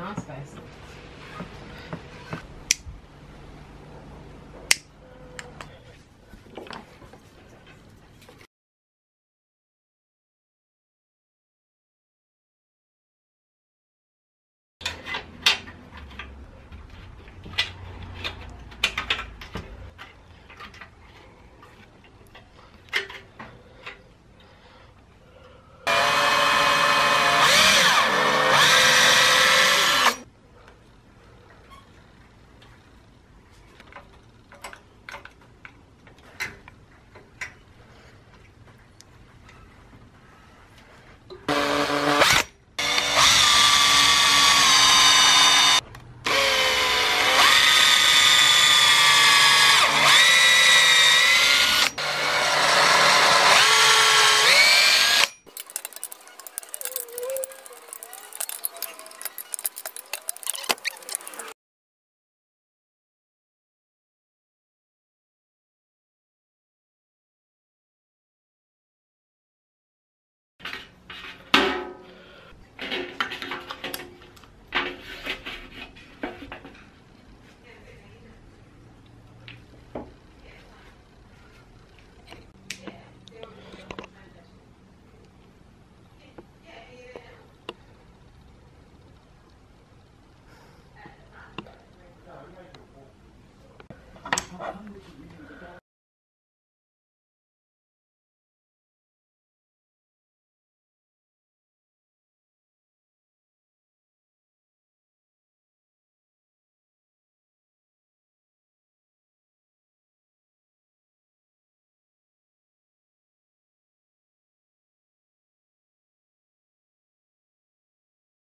in our.